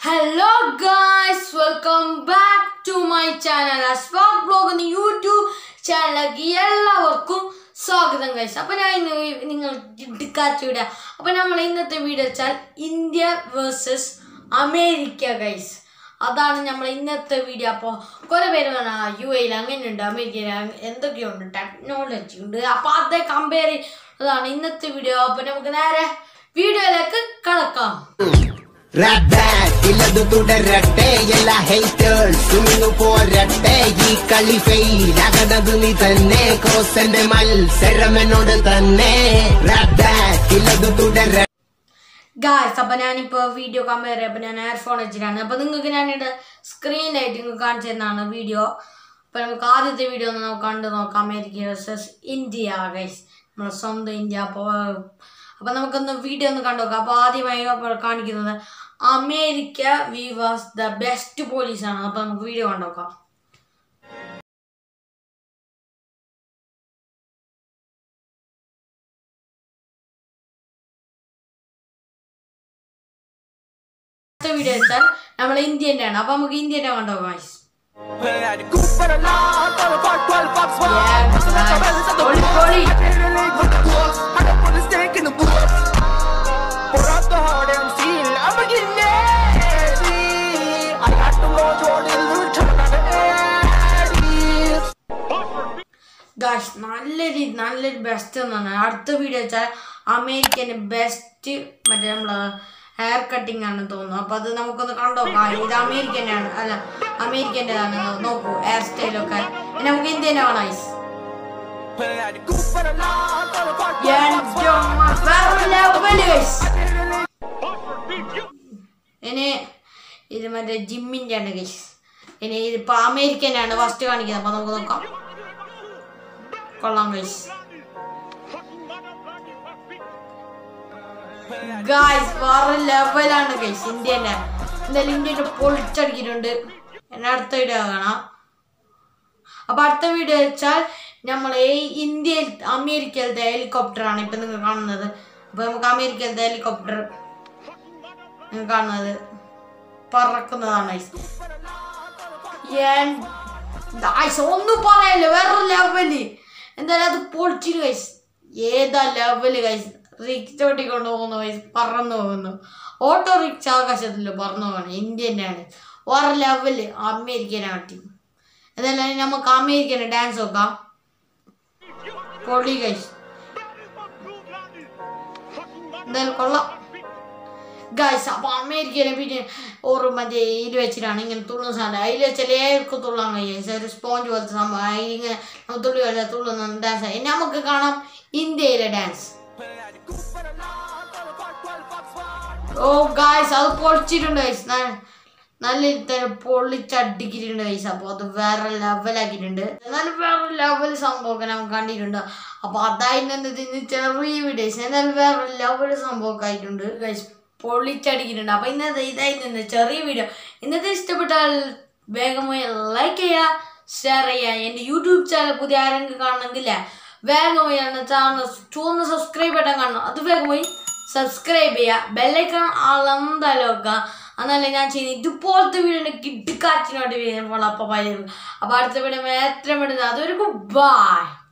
Hello guys welcome back to my channel അസ്വാഗ് blog എന്ന YouTube ചാനലിലേക്ക് എല്ലാവർക്കും സ്വാഗതം ഗൈസ് അപ്പോൾ ഞാൻ ഇന്ന് നിങ്ങൾ ഇടുക്കാച്ച വീഡിയോ അപ്പോൾ നമ്മൾ ഇന്നത്തെ വീഡിയോ വെച്ചാൽ ഇന്ത്യ വേഴ്സസ് അമേരിക്ക ഗൈസ് അതാണ് നമ്മൾ ഇന്നത്തെ വീഡിയോ അപ്പോൾ കുറേ പേര് പറഞ്ഞാൽ യു എയിൽ അങ്ങനെയുണ്ട് അമേരിക്കയിൽ എന്തൊക്കെയുണ്ട്? ടെക്നോളജി ഉണ്ട്. അപ്പോൾ അതേ കമ്പയർ അതാണ് ഇന്നത്തെ വീഡിയോ അപ്പോൾ നമുക്ക് നേരെ വീഡിയോയിലേക്ക് കടക്കാം. ഇല്ലതു തുടരട്ടെ ഗായ്സ് അപ്പം ഞാനിപ്പോൾ വീഡിയോ കമ്പയർ അപ്പൊ ഞാൻ എയർഫോൺ വെച്ചിട്ടാണ്. അപ്പോൾ നിങ്ങൾക്ക് ഞാനിവിടെ സ്ക്രീൻ ലൈറ്റിംഗ് കാണിച്ചു തരുന്നതാണ് വീഡിയോ അപ്പൊ നമുക്ക് ആദ്യത്തെ വീഡിയോ ഒന്ന് കണ്ടു നോക്കാം. അമേരിക്ക വേഴ്സസ് ഇന്ത്യ ഗൈസ് നമ്മുടെ സ്വന്തം ഇന്ത്യ അപ്പോൾ അപ്പോൾ നമുക്കൊന്ന് വീഡിയോ ഒന്ന് കണ്ടു നോക്കാം. അപ്പോൾ ആദ്യമായി കാണിക്കുന്നത് America we was the best police ആണ് അപ്പോൾ നമുക്ക് വീഡിയോ കണ്ടു നോക്കാം. വീഡിയോ വെച്ചാൽ നമ്മൾ ഇന്ത്യന്റെ ആണ് നമുക്ക് ഇന്ത്യന്റെ കണ്ടു നോക്കാം ഗൈസ് പൊളി നല്ല രീതി നല്ലൊരു ബെസ്റ്റ് എന്നാണ്. അടുത്ത വീഡിയോ വെച്ചാൽ അമേരിക്കന്റെ ബെസ്റ്റ് മറ്റേ നമ്മൾ ഹെയർ കട്ടിംഗ് ആണ് തോന്നുന്നു. അപ്പോൾ അത് നമുക്കൊന്ന് കണ്ടോ? ഇത് അമേരിക്കന്റെ ആണ് അല്ല അമേരിക്കന്റെ ആണ് നോക്കൂ ഹെയർ സ്റ്റൈലൊക്കെ നമുക്ക് ഇന്ത്യന്റെ ആണ് ഐസ് ഇനി ഇത് മറ്റേ ജിമ്മിന്റെ ആണ് ഗൈസ് ഇനി ഇതിപ്പോൾ അമേരിക്കനാണ് ഫസ്റ്റ് കാണിക്കുന്നത്. അപ്പോൾ നമുക്ക് നോക്കാം. കൊള്ളാം ഗൈസ് ഗായ്സ് വേറെ ലെവലാണ് ഗൈസ് ഇന്ത്യന്റെ എന്തായാലും ഇന്ത്യന്റെ പൊളിച്ചടിക്കിട്ടുണ്ട് എന്നെ അടുത്ത വീഡിയോ കാണാം. അപ്പൊ അടുത്ത വീഡിയോ വെച്ചാൽ നമ്മൾ ഇന്ത്യയിൽ അമേരിക്കയിലത്തെ ഹെലികോപ്റ്ററാണ് ഇപ്പൊ നിങ്ങൾ കാണുന്നത്. അപ്പൊ നമുക്ക് അമേരിക്കയിലത്തെ ഹെലികോപ്റ്റർ നിങ്ങൾ കാണുന്നത്. പറക്കുന്നതാണ് ഒന്നും പറയല്ല വേറെ ലെവൽ എന്തായാലും അത് പൊളിച്ചിട്ട് കഴിച്ച്. ഏതാ ലെവൽ കഴിച്ച് റിക്ഷ ഓട്ടിക്കൊണ്ട് പോകുന്നു കഴിച്ച് പറന്നു പോകുന്നു. ഓട്ടോ റിക്ഷ ആകാശത്തിൽ പറന്നു പോകണം ഇന്ത്യന്റെ ആണ് വേറെ ലെവൽ അമേരിക്കനാണ് ടീം എന്തായാലും നമുക്ക് അമേരിക്കൻ ഡാൻസ് നോക്കാം. പൊളി കഴിച്ച് എന്തായാലും കൊള്ളാം. ഗൈസ് അപ്പോൾ അമേരിക്കയിലെ പിന്നെ ഓറ് മറ്റേ ഇതിൽ വെച്ചിട്ടാണ് ഇങ്ങനെ തുള്ളുന്ന സാധനം. അതിൽ വെച്ചാൽ ഏർക്കും തുള്ളാൻ കഴിയും ഒരു സ്പോഞ്ച് പോലത്തെ സംഭവം. ഇങ്ങനെ നമ്മൾ തുള്ളി കളിച്ചാൽ തുള്ളുന്ന ഡാൻസ് ഇനി നമുക്ക് കാണാം ഇന്ത്യയിലെ ഡാൻസ് ഓ ഗായ്സ് അത് പൊളിച്ചിട്ടുണ്ട് ഗൈസ് നല്ല തന്നെ പൊളിച്ചടിക്കിട്ടുണ്ട് ഗൈസ് അപ്പോൾ അത് വേറെ ലെവലാക്കിയിട്ടുണ്ട് എന്നാലും വേറെ ലെവൽ സംഭവമൊക്കെ നമുക്ക് കണ്ടിട്ടുണ്ട്. അപ്പോൾ അതായിരുന്നു ചെറിയ വീഡിയോസ് എന്നാലും വേറെ ലെവൽ സംഭവമൊക്കെ ആയിട്ടുണ്ട് ഗൈസ് പൊളിച്ചടിക്കുന്നുണ്ട്. അപ്പോൾ ഇന്നത്തെ ഇതായിരുന്നു ചെറിയ വീഡിയോ. ഇന്നത്തെ ഇഷ്ടപ്പെട്ടാൽ വേഗം പോയി ലൈക്ക് ചെയ്യുക ഷെയർ ചെയ്യുക. എന്റെ യൂട്യൂബ് ചാനൽ പുതിയ ആരെങ്കിലും കാണണമെങ്കിൽ വേഗം പോയി എന്റെ ചാനൽ ചുവന്ന് സബ്സ്ക്രൈബ് ബട്ടൺ കാണണം. അത് വേഗം പോയി സബ്സ്ക്രൈബ് ചെയ്യുക. ബെല്ലൈക്കൺ ആളെന്തായാലും വെക്കുക എന്നല്ല ഞാൻ ചെയ്യുന്നത്. ഇതുപോലത്തെ വീഡിയോ കിട്ടിക്കാച്ചിനോട്ട് വീഴുമ്പോൾ അപ്പം അപ്പോൾ അടുത്ത വീഡിയോ എത്ര പെടുന്നത് അതൊരു ബൈ